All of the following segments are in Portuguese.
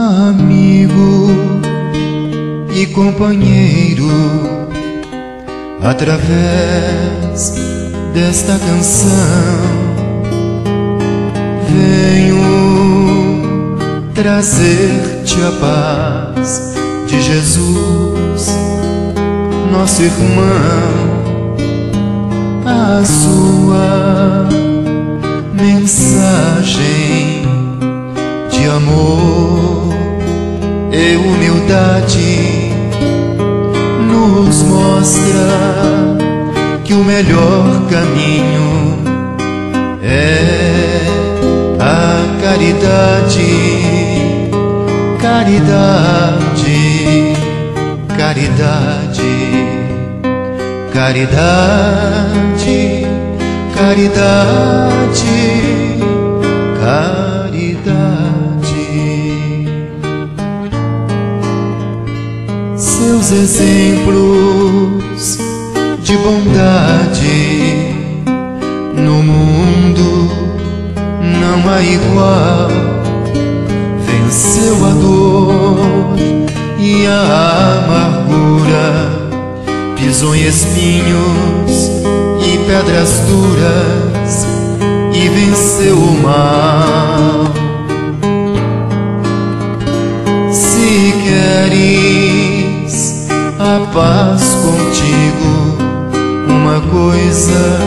amigo e companheiro através desta canção. Venho trazer-te a paz de Jesus, nosso irmão, a sua humildade nos mostra que o melhor caminho é a caridade, caridade, caridade, caridade, caridade. Exemplos de bondade no mundo não há igual. Venceu a dor e a amargura, pisou em espinhos e pedras duras e venceu o mal. Se queres a paz contigo, uma coisa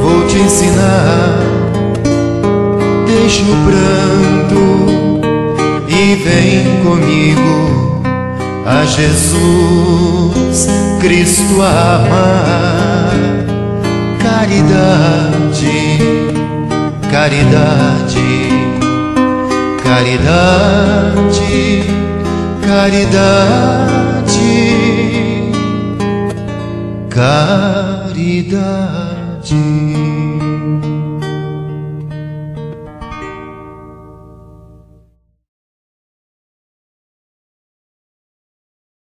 vou te ensinar. Deixa o pranto e vem comigo a Jesus Cristo amar. Caridade, caridade, caridade, caridade caridade.